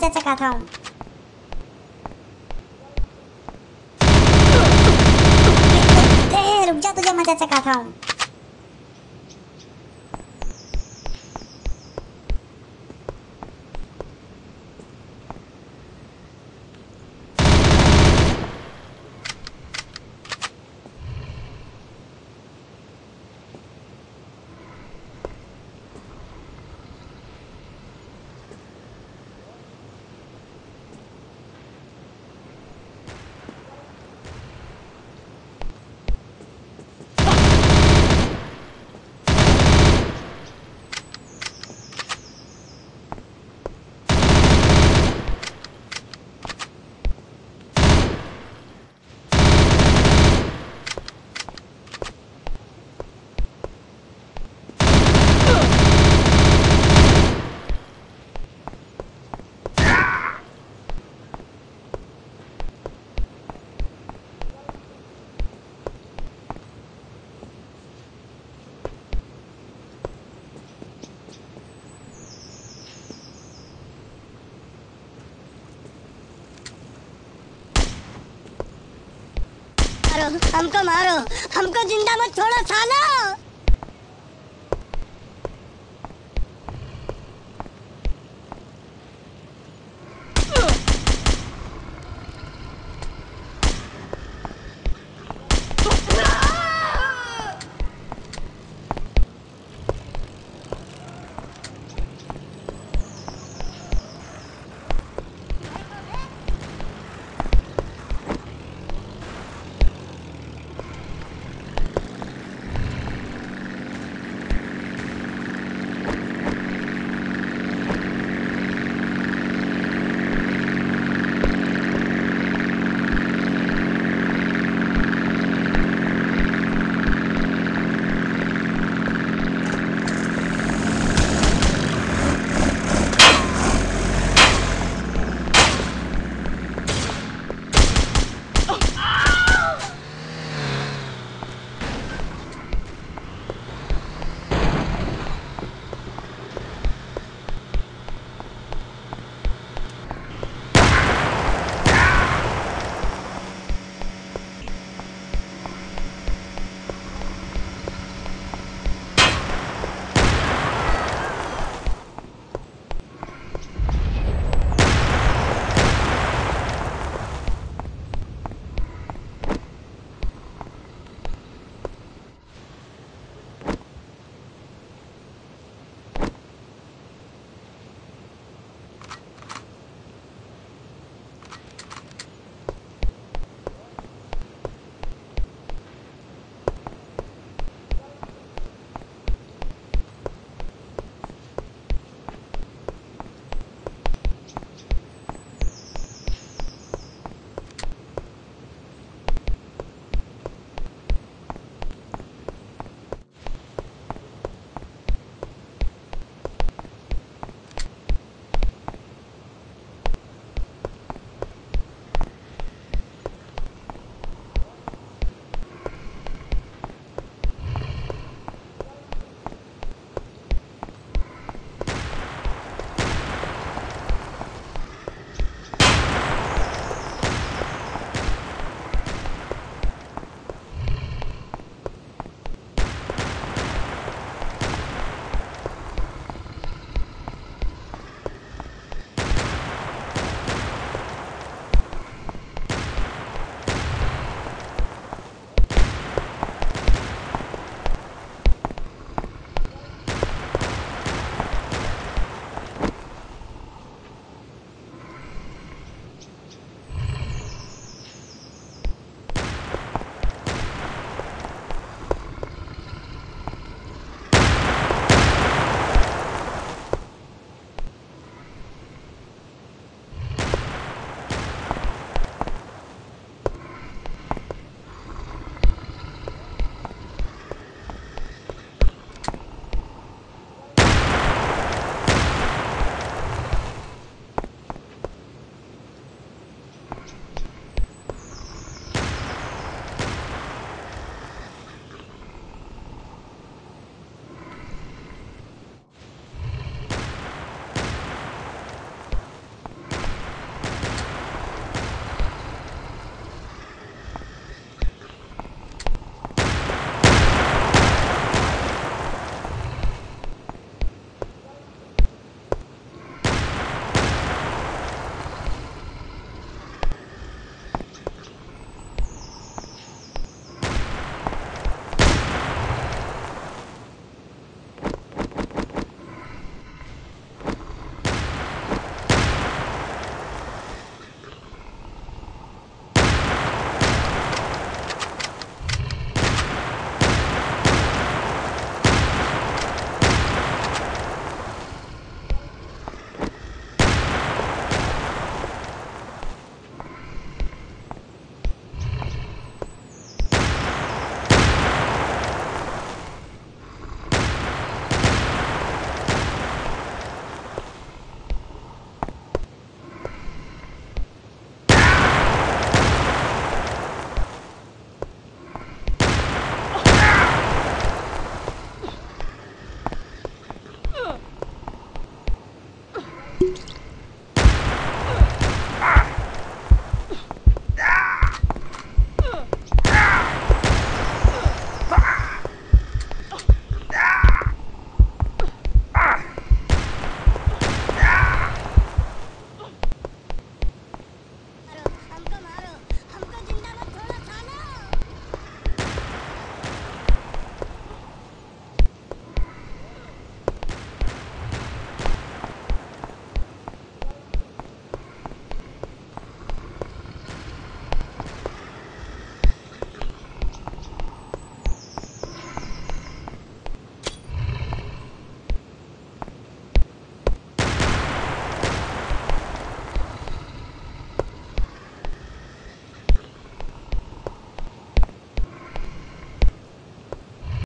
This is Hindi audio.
मज़ा चखाता हूँ रुक जा तुझे मज़ा चखाता हूँ मारो हमको मारो। हमको ज़िंदा मत छोड़ो सालो।